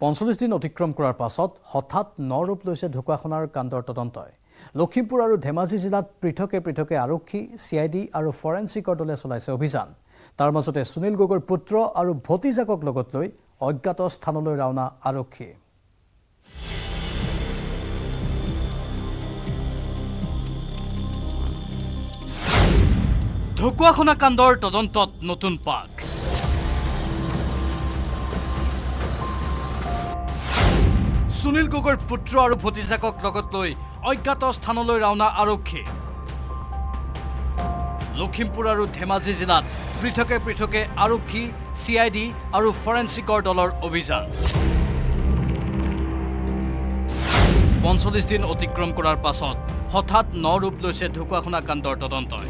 পঞ্চল্লিছ দিন অতিক্ৰম কৰাৰ পাছত হঠাৎ ন ৰূপ লৈছে ঢকুৱাখনাৰ কাণ্ডৰ তদন্তই। লখিমপুৰ আৰু ধেমাজি জিলাত পৃথকে পৃথকে আৰক্ষী চি আই ডি আৰু ফৰেঞ্চিকৰ দলে চলাইছে অভিযান। তাৰ মাজতে সুনীল গগৈৰ পুত্ৰ আৰু ভতিজাকক লগত লৈ অজ্ঞাত স্থানলৈ ৰাওনা আৰক্ষী। ঢকুৱাখনা কাণ্ডৰ তদন্তত নতুন পাক। সুনীল গগৈৰ পুত্ৰ আৰু ভতিজাকক লগত লৈ অজ্ঞাত স্থানলৈ ৰাওনা আৰক্ষী। লখিমপুৰ আৰু ধেমাজি জিলাত পৃথকে পৃথকে আৰক্ষী চি আই ডি আৰু ফৰেঞ্চিকৰ দলৰ অভিযান। পঞ্চল্লিছ দিন অতিক্ৰম কৰাৰ পাছত হঠাৎ ন ৰূপ লৈছে ঢকুৱাখনা কাণ্ডৰ তদন্তই।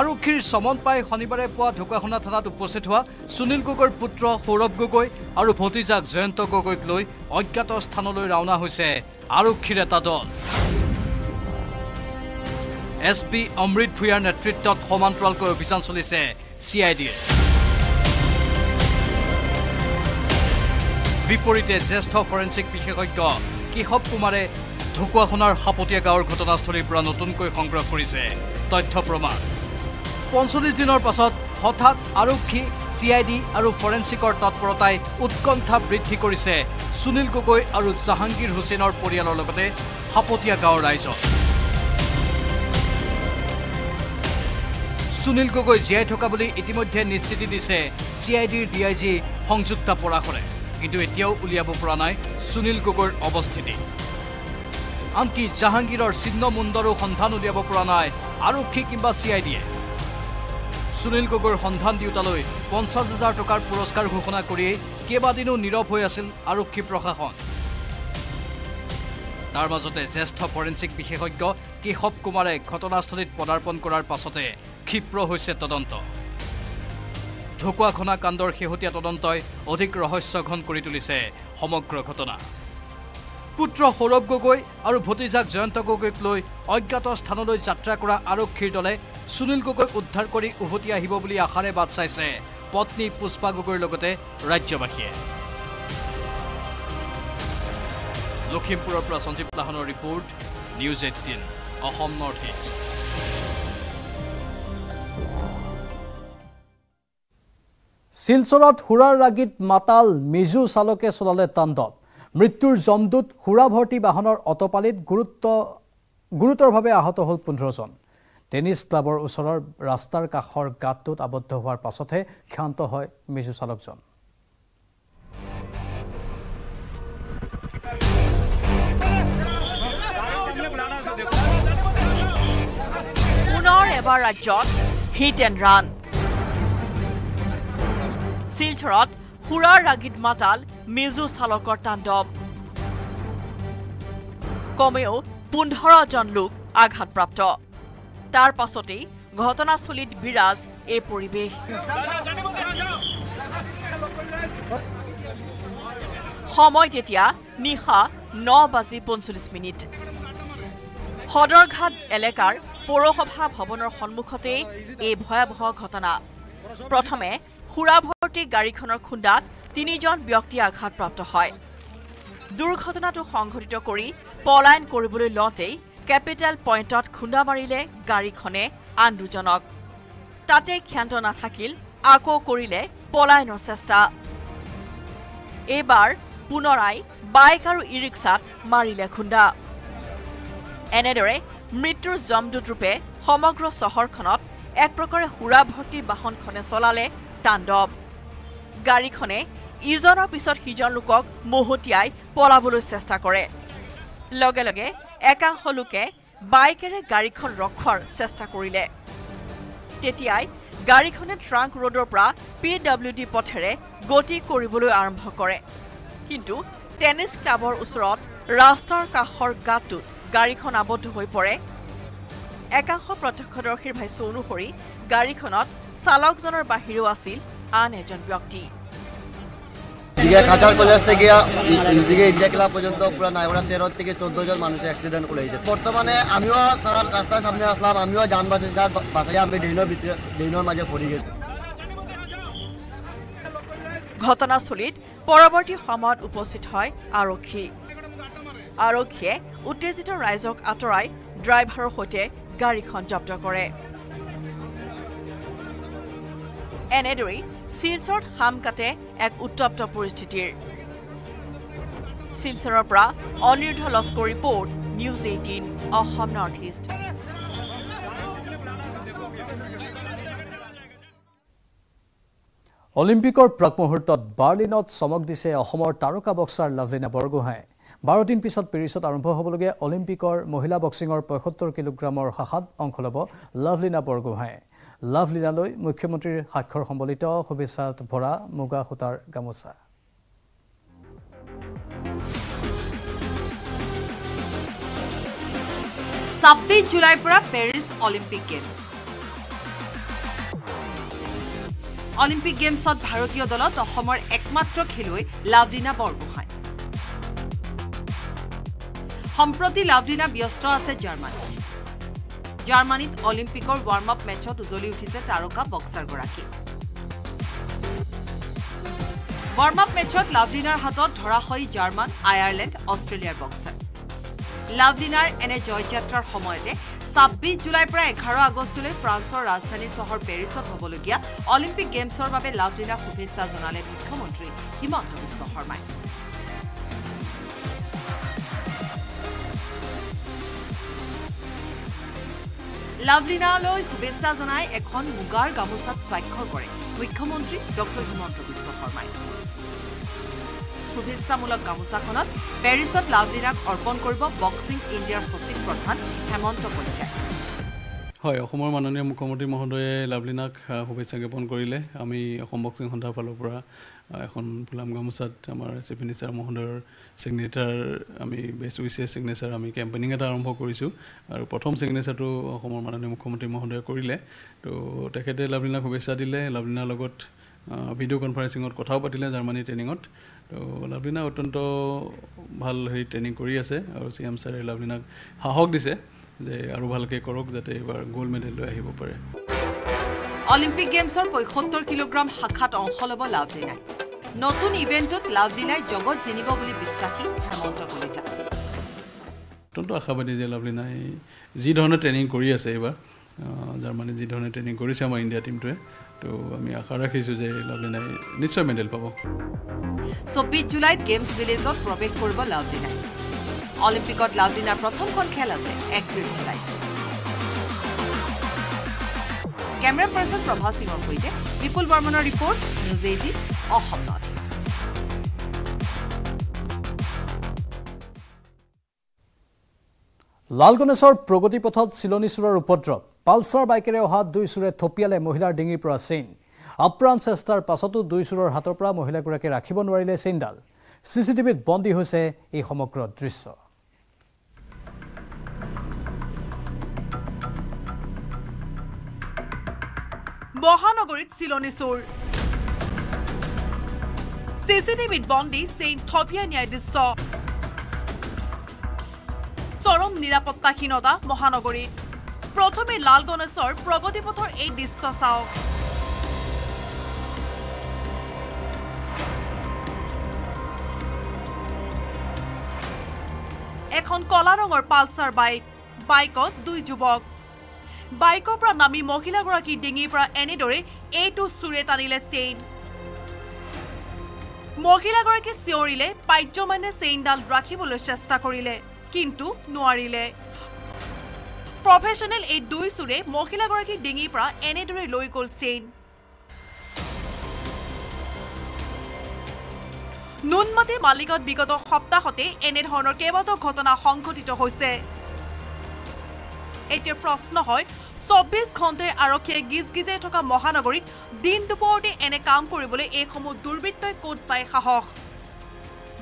আৰক্ষীৰ চমন পাই শনিবাৰে পুৱা ঢকুৱাখনা থানাত উপস্থিত হোৱা সুনীল গগৈৰ পুত্ৰ সৌৰভ গগৈ আৰু ভতিজাক জয়ন্ত গগৈক লৈ অজ্ঞাত স্থানলৈ ৰাওনা হৈছে আৰক্ষীৰ এটা দল। এছ পি অমৃত ভূঞাৰ নেতৃত্বত সমান্তৰালকৈ অভিযান চলিছে চি আই ডিয়ে বিপৰীতে জ্যেষ্ঠ ফৰেঞ্চিক বিশেষজ্ঞ কেশৱ কুমাৰে ঢকুৱাখনাৰ সাপতীয়া গাঁৱৰ ঘটনাস্থলীৰ পৰা নতুনকৈ সংগ্ৰহ কৰিছে। তথ্য প্ৰমাণ। পঞ্চল্লিছ দিনৰ পাছত হঠাৎ আৰক্ষী চি আই ডি আৰু ফৰেঞ্চিকৰ তৎপৰতাই উৎকণ্ঠা বৃদ্ধি কৰিছে। সুনীল গগৈ আৰু জাহাংগীৰ হুছেইনৰ পৰিয়ালৰ লগতে সাপতীয়া গাঁৱৰ ৰাইজক সুনীল গগৈ জীয়াই থকা বুলি ইতিমধ্যে নিশ্চিতি দিছে চি আই ডিৰ ডি আই জি সংযুক্তা পৰাশৰে। কিন্তু এতিয়াও উলিয়াব পৰা নাই সুনীল গগৈৰ অৱস্থিতি। আনকি জাহাংগীৰৰ চিহ্ন মুণ্ডৰো সন্ধান উলিয়াব পৰা নাই আৰক্ষী কিম্বা চি আই ডিয়ে সুনীল গগৈৰ সন্ধান দিওঁতালৈ পঞ্চাছ হাজাৰ টকাৰ পুৰস্কাৰ ঘোষণা কৰিয়েই কেইবাদিনো নীৰৱ হৈ আছিল আৰক্ষী প্ৰশাসন। তাৰ মাজতে জ্যেষ্ঠ ফৰেঞ্চিক বিশেষজ্ঞ কেশৱ কুমাৰে ঘটনাস্থলীত পদাৰ্পণ কৰাৰ পাছতে ক্ষিপ্ৰ হৈছে তদন্ত। ঢকুৱাখনা কাণ্ডৰ শেহতীয়া তদন্তই অধিক ৰহস্যঘন কৰি তুলিছে সমগ্ৰ ঘটনা। পুত্ৰ সৌৰভ গগৈ আৰু ভতিজাক জয়ন্ত গগৈক লৈ অজ্ঞাত স্থানলৈ যাত্ৰা কৰা আৰক্ষীৰ দলে সুনীল গগৈক উদ্ধাৰ কৰি উভতি আহিব বুলি আশাৰে বাট চাইছে পত্নী পুষ্পা গগৈৰ লগতে ৰাজ্যবাসীয়ে। লখিমপুৰৰ পৰা Sanjeev লাহনৰ report news eighteen Assam North East. শিলচৰত সুৰাৰ ৰাগীত মাতাল মিজু চালকে চলালে তাণ্ডৱ। মৃত্যুৰ জমদূত সুৰা ভৰ্তি বাহনৰ অটপালিত গুৰুত্ব গুৰুতৰভাৱে আহত হ'ল পোন্ধৰজন। টেনিছ ক্লাবৰ ওচৰৰ ৰাস্তাৰ কাষৰ গাঁতটোত আবদ্ধ হোৱাৰ পাছতহে ক্ষান্ত হয় মিজু চালকজন। পুনৰ এবাৰ ৰাজ্যত হিট এণ্ড ৰান শিলচৰত সুৰাৰ ৰাগীত মাতাল মিজু চালকৰ তাণ্ডৱ। কমেও পোন্ধৰজন লোক আঘাতপ্ৰাপ্ত। তাৰ পাছতেই ঘটনাস্থলীত বিৰাজ এই পৰিৱেশ। সময় তেতিয়া নিশা ন বাজি পঞ্চল্লিছ মিনিট। সদৰঘাট এলেকাৰ পৌৰসভা ভৱনৰ সন্মুখতেই এই ভয়াৱহ ঘটনা। প্ৰথমে সুৰাভৰ্তি গাড়ীখনৰ খুন্দাত তিনিজন ব্যক্তি আঘাতপ্ৰাপ্ত হয়। দুৰ্ঘটনাটো সংঘটিত কৰি পলায়ন কৰিবলৈ লওঁতেই কেপিটেল পইণ্টত খুন্দা মাৰিলে গাড়ীখনে আন দুজনক। তাতে ক্ষান্ত নাথাকিল আকৌ কৰিলে পলায়নৰ চেষ্টা। এইবাৰ পুনৰাই বাইক আৰু ই ৰিক্সাত মাৰিলে খুন্দা। এনেদৰে মৃত্যুৰ জমদূত ৰূপে সমগ্ৰ চহৰখনত এক প্ৰকাৰে সুৰাভৰ্তি বাহনখনে চলালে তাণ্ডৱ। গাড়ীখনে ইজনৰ পিছত সিজন লোকক মহতিয়াই পলাবলৈ চেষ্টা কৰে। লগে লগে একাংশ লোকে বাইকেৰে গাড়ীখন ৰখোৱাৰ চেষ্টা কৰিলে। তেতিয়াই গাড়ীখনে ট্ৰাংক ৰোডৰ পৰা পি ডব্লিউ ডি পথেৰে গতি কৰিবলৈ আৰম্ভ কৰে। কিন্তু টেনিছ ক্লাবৰ ওচৰত ৰাস্তাৰ কাষৰ গাঁতটোত গাড়ীখন আবদ্ধ হৈ পৰে। একাংশ প্ৰত্যক্ষদৰ্শীৰ ভাষ্য অনুসৰি গাড়ীখনত চালকজনৰ বাহিৰেও আছিল আন এজন ব্যক্তি। এদিকে কাঁচার কলেজ থেকে এদিকে ইন্ডিয়া ক্লাব পর্যন্ত পুরো নাইবরা তেরো থেকে চোদ্দ জন মানুষের অ্যাক্সিডেন্ট করেছে বর্তমানে আমিও স্যার রাস্তার সামনে আসলাম, আমিও যান বাঁচি স্যার বাসায় আমি ড্রেনের ভিতরে ড্রেনের মাঝে পড়ে গেছি। ঘটনাস্থলীত পৰৱৰ্তী সময়ত উপস্থিত হয় আৰক্ষী। আৰক্ষীয়ে উত্তেজিত ৰাইজক আঁতৰাই ড্ৰাইভাৰৰ সৈতে গাড়ীখন জব্দ কৰে। এনেদৰেই শিলচৰত হাম কাটে এক উত্তপ্ত পৰিস্থিতিৰ। শিলচৰৰ পৰা Aniruddha Laskar report news eighteen Assam North East. অলিম্পিকৰ প্ৰাক মুহূৰ্তত বাৰ্লিনত চমক দিছে অসমৰ তাৰকা বক্সাৰ লাভলীনা বৰগোহাঁই। বাৰ দিন পিছত পেৰিছত আৰম্ভ হ'বলগীয়া অলিম্পিকৰ মহিলা বক্সিঙৰ পঁয়সত্তৰ কিলোগ্ৰামৰ শাখাত অংশ ল'ব লাভলীনা বৰগোহাঁই। লাভলীনালৈ মুখ্যমন্ত্ৰীৰ স্বাক্ষৰ সম্বলিত শুভেচ্ছাত ভৰা মুগা সূতাৰ গামোচা। ছাব্বিছ জুলাইৰ পৰা পেৰিছ অলিম্পিক গেমছ। অলিম্পিক গেমছত ভাৰতীয় দলত অসমৰ একমাত্ৰ খেলুৱৈ লাভলীনা বৰগোহাঁই। সম্প্ৰতি লাভলীনা ব্যস্ত আছে জাৰ্মানীত। জাৰ্মানীত অলিম্পিকৰ ৱাৰ্ম আপ মেচত উজলি উঠিছে তাৰকা বক্সাৰগৰাকী। ৱাৰ্ম আপ মেচত লাভলীনাৰ হাতত ধৰা হয় জাৰ্মান আয়াৰলেণ্ড অষ্ট্ৰেলিয়াৰ বক্সাৰ। লাভলিনাৰ এনে জয়যাত্ৰাৰ সময়তে ছাব্বিছ জুলাইৰ পৰা এঘাৰ আগষ্টলৈ ফ্ৰান্সৰ ৰাজধানী চহৰ পেৰিছত হ'বলগীয়া অলিম্পিক গেমছৰ বাবে লাভলিনাক শুভেচ্ছা জনালে মুখ্যমন্ত্ৰী হিমন্ত বিশ্ব শৰ্মাই। লাভলিনালৈ শুভেচ্ছা জনাই এখন মুগাৰ গামোচাত স্বাক্ষৰ কৰে। মুখ্যমন্ত্ৰী ডক্টৰ হিমন্ত বিশ্ব শৰ্মাই। শুভেচ্ছামূলক গামোচাখনত পেৰিছত লাভলীনাক অৰ্পণ কৰিব বক্সিং ইণ্ডিয়াৰ সচিব প্ৰধান হেমন্ত কলিতাই হয় অসমৰ মাননীয় মুখ্যমন্ত্ৰী মহোদয়ে লাভলীনাক শুভেচ্ছা জ্ঞাপন কৰিলে। আমি অসম বক্সিং সন্থাৰ ফালৰ পৰা এখন ফুলাম গামোচাত আমাৰ চিফ মিনিষ্টাৰ মহোদয়ৰ ছিগনেচাৰ আমি বেষ্ট উইচেছ ছিগনেচাৰ আমি কেম্পেইনিং এটা আৰম্ভ কৰিছোঁ। আৰু প্ৰথম ছিগনেচাৰটো অসমৰ মাননীয় মুখ্যমন্ত্ৰী মহোদয়ে কৰিলে। তো তেখেতে লাভলীনাক শুভেচ্ছা দিলে। লাভলীনাৰ লগত ভিডিঅ' কনফাৰেঞ্চিঙত কথাও পাতিলে জাৰ্মানী ট্ৰেইনিঙত তো লাভলীনা অত্যন্ত ভাল হেৰি ট্ৰেইনিং কৰি আছে। আৰু চি এম ছাৰে লাভলীনাক সাহস দিছে। যে আৰু ভালকৈ কৰক যাতে এইবাৰ গ'ল্ড মেডেল লৈ আহিব পাৰে। অলিম্পিক গেমছৰ পঁয়সত্তৰ কিলোগ্ৰাম শাখাত অংশ ল'ব লাভলীনাই নতুন ইভেণ্টত লাভলীনাই জগত জিনিব বুলি বিশ্বাসী হেমন্ত কলিতা। অত্যন্ত আশাবাদী যে লাভলীনাই যি ধৰণে ট্ৰেইনিং কৰি আছে এইবাৰ জাৰ্মানীত যি ধৰণে ট্ৰেইনিং কৰিছে আমাৰ ইণ্ডিয়া টীমটোৱে তো আমি আশা ৰাখিছোঁ যে লাভলীনাই নিশ্চয় মেডেল পাব। চৌব্বিছ জুলাইত গেমছ ভিলেজত প্ৰৱেশ কৰিব লাভলীনাই অলিম্পিকত লাভলীনাৰ প্ৰথমখন খেল আছে একত্ৰিছ জুলাইত। কেমেৰা পাৰ্চন প্ৰভা সিঙৰ সৈতে বিপুল বৰ্মনৰ report news eighteen Assam North East. লাল গণেশৰ প্ৰগতি পথত চিলনী চোৰৰ উপদ্ৰৱ পালচাৰ বাইকেৰে অহা দুই চোৰে থপিয়ালে মহিলাৰ ডিঙিৰ পৰা চেইন আপ্ৰাণ চেষ্টাৰ পাছতো দুই চোৰৰ হাতৰ পৰা মহিলাগৰাকীয়ে ৰাখিব নোৱাৰিলে চেইনডাল চি চি টিভিত বন্দী হৈছে এই সমগ্ৰ দৃশ্য। মহানগৰীত চিলনী চোৰ। চিচিটিভিত বন্দী চেইন থপিয়াই নিয়াৰ দৃশ্য চৰম নিৰাপত্তাহীনতা মহানগৰীত প্ৰথমে লাল গণেশৰ প্ৰগতি পথৰ এই দৃশ্য চাওক। এখন কলা ৰঙৰ পালচাৰ বাইক। বাইকত দুই যুৱক। বাইকৰ পৰা নামি মহিলাগৰাকীৰ ডিঙিৰ পৰা এনেদৰে এইটো চোৰে টানিলে চেইন। মহিলাগৰাকী চিঞৰিলে পাৰ্যমানে চেইনডাল ৰাখিবলৈ চেষ্টা কৰিলে কিন্তু নোৱাৰিলে। প্ৰফেচনেল এই দুই চোৰে মহিলাগৰাকীৰ ডিঙিৰ পৰা এনেদৰে লৈ গ'ল চেইন। নুনমাটি মালিকত বিগত সপ্তাহতে এনেধৰণৰ কেইবাটাও ঘটনা সংঘটিত হৈছে। এতিয়া প্ৰশ্ন হয় চৌব্বিছ ঘণ্টাই আৰক্ষীয়ে গিজ গিজাই থকা মহানগৰীত দিন দুপৰতে এনে কাম কৰিবলৈ এইসমূহ দুৰ্বৃত্তই ক'ত পায় সাহস।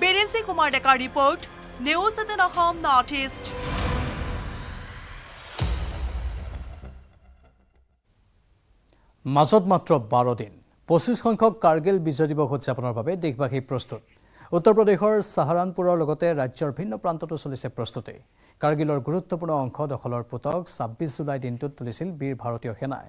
বিৰেঞ্চি কুমাৰ ডেকাৰ report news eighteen Assam North East. মাজত মাত্ৰ বাৰ দিন পঁচিছ সংখ্যক কাৰ্গিল বিজয় দিৱস উদযাপনৰ বাবে দেশবাসী প্ৰস্তুত। উত্তৰ প্ৰদেশৰ চাহাৰানপুৰৰ লগতে ৰাজ্যৰ ভিন্ন প্ৰান্ততো চলিছে প্ৰস্তুতি। কাৰ্গিলৰ গুৰুত্বপূৰ্ণ অংশ দখলৰ পুতক ছাব্বিছ জুলাই দিনটোত তুলিছিল বীৰ ভাৰতীয় সেনাই।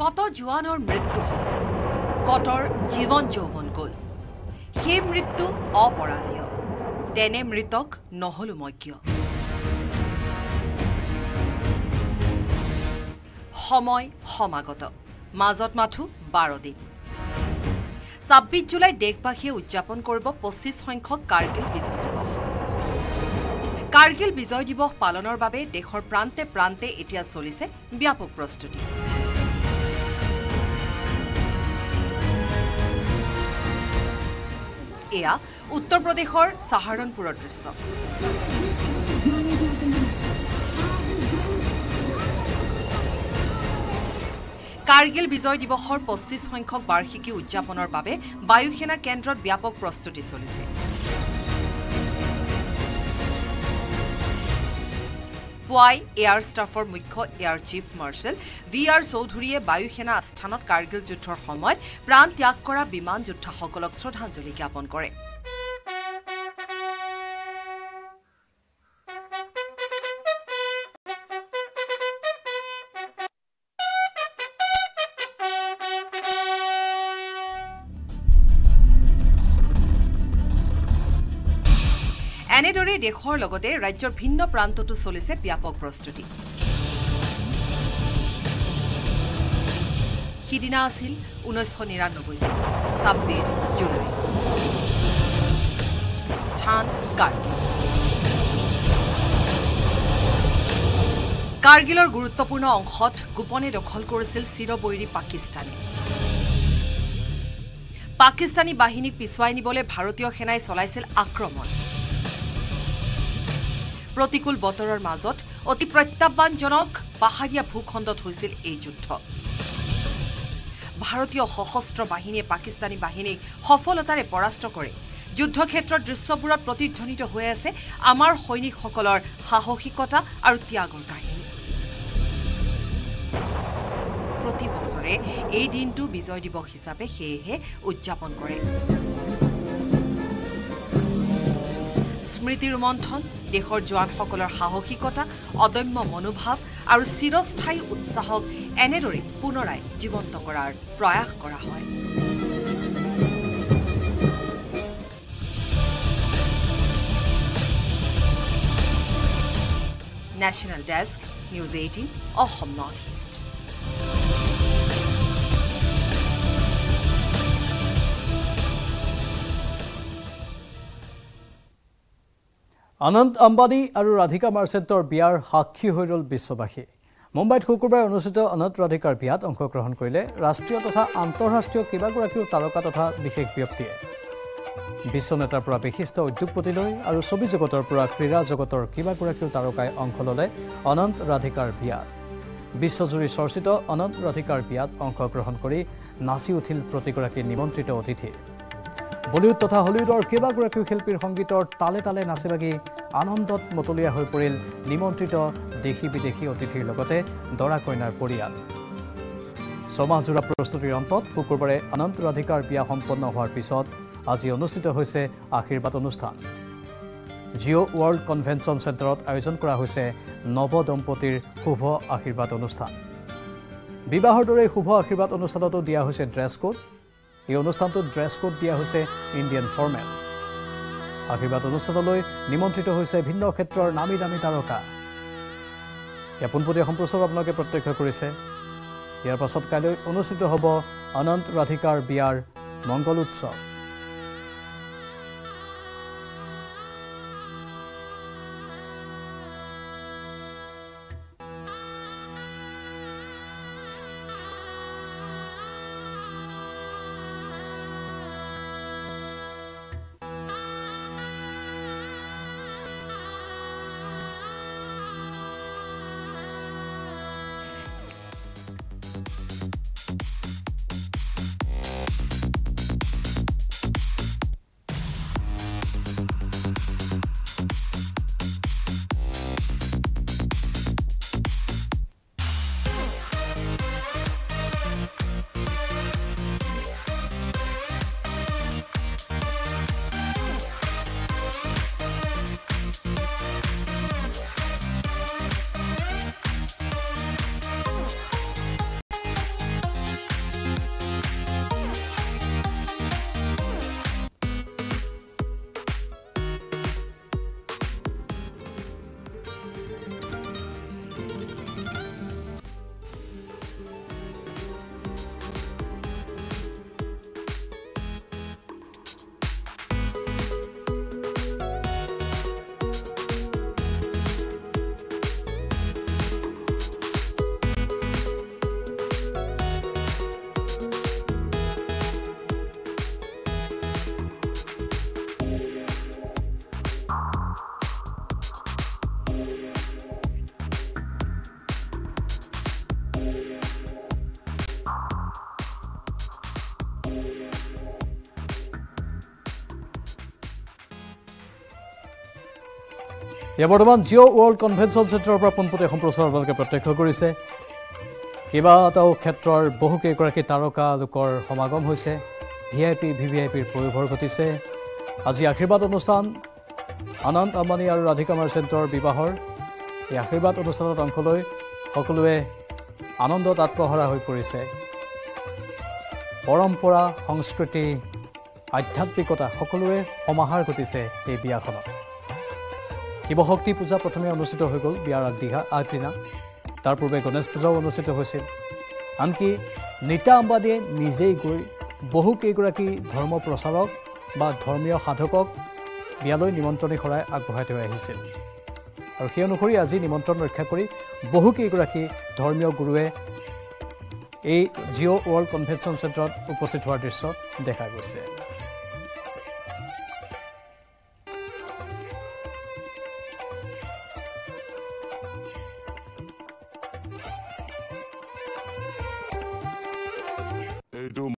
কত জোৱানৰ মৃত্যু হ'ল? কটৰ জীৱন যৌৱন গ'ল? সেই মৃত্যু অপৰাজীয়। তেনে মৃতক নহলো মই কিয়? সময় সমাগত। মাজত মাথো বাৰ দিন। ছাব্বিছ জুলাই দেশবাসীয়ে উদযাপন কৰিব পঁচিছ সংখ্যক কাৰ্গিল বিজয় দিৱস। কাৰ্গিল বিজয় দিৱস পালনৰ বাবে দেশৰ প্ৰান্তে প্ৰান্তে এতিয়া চলিছে ব্যাপক প্ৰস্তুতি। এয়া উত্তৰ প্ৰদেশৰ চাহাৰণপুৰৰ দৃশ্য। কাৰ্গিল বিজয় দিৱসৰ পঁচিছ সংখ্যক বাৰ্ষিকী উদযাপনৰ বাবে বায়ুসেনা কেন্দ্ৰত ব্যাপক প্ৰস্তুতি চলিছে। পুৱাই এয়াৰ ষ্টাফৰ মুখ্য air chief marshal V R চৌধুৰীয়ে বায়ুসেনা আস্থানত কাৰ্গিল যুদ্ধৰ সময়ত প্ৰাণ ত্যাগ কৰা বিমান যোদ্ধাসকলক শ্ৰদ্ধাঞ্জলি জ্ঞাপন কৰে। দেশৰ লগতে ৰাজ্যৰ ভিন্ন প্ৰান্ততো চলিছে ব্যাপক প্ৰস্তুতি। সিদিনা আছিল ঊনৈছশ নিৰান্নব্বৈ চন ছাব্বিছ জুলাই। স্থান কাৰ্গিল। কাৰ্গিলৰ গুৰুত্বপূৰ্ণ অংশত গোপনে দখল কৰিছিল চিৰবৈৰী পাকিস্তানে। পাকিস্তানী বাহিনীক পিছুৱাই নিবলৈ ভাৰতীয় সেনাই চলাইছিল আক্ৰমণ। প্ৰতিকূল বতৰৰ মাজত অতি প্ৰত্যাহ্বানজনক পাহাৰীয়া ভূখণ্ডত হৈছিল এই যুদ্ধ। ভাৰতীয় সশস্ত্ৰ বাহিনীয়ে পাকিস্তানী বাহিনীক সফলতাৰে পৰাস্ত কৰে। যুদ্ধক্ষেত্ৰৰ দৃশ্যবোৰত প্ৰতিধ্বনিত হৈ আছে আমাৰ সৈনিকসকলৰ সাহসিকতা আৰু ত্যাগৰ কাহিনী। প্ৰতি বছৰে এই দিনটো বিজয় দিৱস হিচাপে সেয়েহে উদযাপন কৰে। স্মৃতি ৰোমন্থন দেশৰ জোৱানসকলৰ সাহসিকতা অদম্য মনোভাৱ আৰু চিৰস্থায়ী উৎসাহক এনেদৰে পুনৰাই জীৱন্ত কৰাৰ প্ৰয়াস কৰা হয়। National desk news eighteen Assam North East. Anant Ambani আৰু ৰাধিকা মাৰ্চেণ্টৰ বিয়াৰ সাক্ষী হৈ ৰ'ল বিশ্ববাসী। মুম্বাইত শুকুৰবাৰে অনুষ্ঠিত অনন্ত ৰাধিকাৰ বিয়াত অংশগ্ৰহণ কৰিলে ৰাষ্ট্ৰীয় তথা আন্তঃৰাষ্ট্ৰীয় কেইবাগৰাকীও তাৰকা তথা বিশেষ ব্যক্তিয়ে। বিশ্ব নেতাৰ পৰা বিশিষ্ট উদ্যোগপতিলৈ আৰু ছবি জগতৰ পৰা ক্ৰীড়া জগতৰ কেইবাগৰাকীও তাৰকাই অংশ ল'লে অনন্ত ৰাধিকাৰ বিয়াত বিশ্বজুৰি চৰ্চিত অনন্ত ৰাধিকাৰ বিয়াত অংশগ্ৰহণ কৰি নাচি উঠিল প্ৰতিগৰাকী নিমন্ত্ৰিত অতিথি। বলিউড তথা হলিউডৰ কেইবাগৰাকীও শিল্পীৰ সংগীতৰ তালে তালে নাচি বাগি আনন্দত মতলীয়া হৈ পৰিল নিমন্ত্ৰিত দেশী বিদেশী অতিথিৰ লগতে দৰা কইনাৰ পৰিয়াল। ছমাহজোৰা প্ৰস্তুতিৰ অন্তত শুকুৰবাৰে অনন্ত ৰাধিকাৰ বিয়া সম্পন্ন হোৱাৰ পিছত আজি অনুষ্ঠিত হৈছে আশীৰ্বাদ অনুষ্ঠান। জিঅ' ৱৰ্ল্ড কনভেনশ্যন চেণ্টাৰত আয়োজন কৰা হৈছে নৱ দম্পতীৰ শুভ আশীৰ্বাদ অনুষ্ঠান। বিবাহৰ দৰে শুভ আশীৰ্বাদ অনুষ্ঠানতো দিয়া হৈছে ড্ৰেছ কোড। এই অনুষ্ঠানটোত ড্ৰেছ কোড দিয়া হৈছে ইণ্ডিয়ান ফৰ্মেল আশীৰ্বাদ অনুষ্ঠানলৈ নিমন্ত্ৰিত হৈছে ভিন্ন ক্ষেত্ৰৰ নামী দামী তাৰকা। ইয়াৰ পোনপটীয়া সম্প্ৰচাৰ আপোনালোকে প্ৰত্যক্ষ কৰিছে। ইয়াৰ পাছত কাইলৈ অনুষ্ঠিত হ'ব অনন্ত ৰাধিকাৰ বিয়াৰ মংগল উৎসৱ। এতিয়া বৰ্তমান জিঅ' ৱৰ্ল্ড কনভেনশ্যন চেণ্টাৰৰ পৰা পোনপটীয়া সম্প্ৰচাৰ আপোনালোকে প্ৰত্যক্ষ কৰিছে। কেইবাটাও ক্ষেত্ৰৰ বহুকেইগৰাকী তাৰকা লোকৰ সমাগম হৈছে। V I P V V I পিৰ প্ৰয়োভৰ ঘটিছে। আজি আশীৰ্বাদ অনুষ্ঠান আনন্দ আম্বানী আৰু ৰাধিকা মাৰ্চেণ্টৰ বিবাহৰ। এই আশীৰ্বাদ অনুষ্ঠানত অংশ লৈ সকলোৱে আনন্দত আত্মহাৰা হৈ পৰিছে। পৰম্পৰা সংস্কৃতি আধ্যাত্মিকতা সকলোৰে সমাহাৰ ঘটিছে এই বিয়াখনত। শিৱশক্তি পূজা প্ৰথমে অনুষ্ঠিত হৈ গ'ল বিয়াৰ আগদিহা আগদিনা। তাৰ পূৰ্বে গণেশ পূজাও অনুষ্ঠিত হৈছিল। আনকি নীতা আম্বানীয়ে নিজেই গৈ বহুকেইগৰাকী ধৰ্ম প্ৰচাৰক বা ধৰ্মীয় সাধকক বিয়ালৈ নিমন্ত্ৰণী শৰাই আগবঢ়াই থৈ আহিছিল। আৰু সেই অনুসৰি আজি নিমন্ত্ৰণ ৰক্ষা কৰি বহুকেইগৰাকী ধৰ্মীয় গুৰুৱে এই জিঅ' ৱৰ্ল্ড কনভেনশ্যন চেণ্টাৰত উপস্থিত হোৱাৰ দৃশ্য দেখা গৈছে।